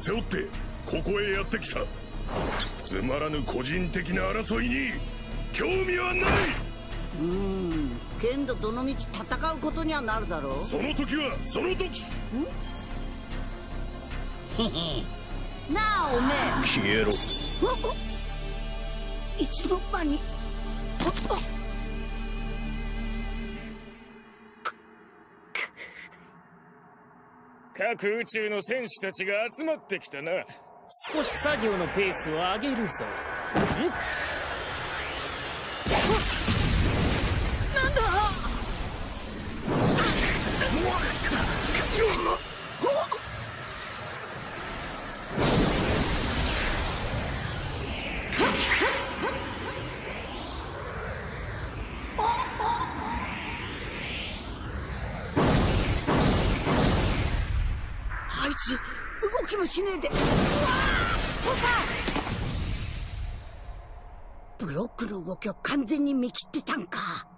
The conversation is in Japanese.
背負ってここへやってきた。つまらぬ個人的な争いに興味はない。うんけんどどのみち戦うことにはなるだろう？その時はその時。なあおめえ。消えろ。いつの間に各宇宙の戦士たちが集まってきたな。少し作業のペースを上げるぞ。ん？ち動きもしねえで。うわブロックの動きを完全に見切ってたんか。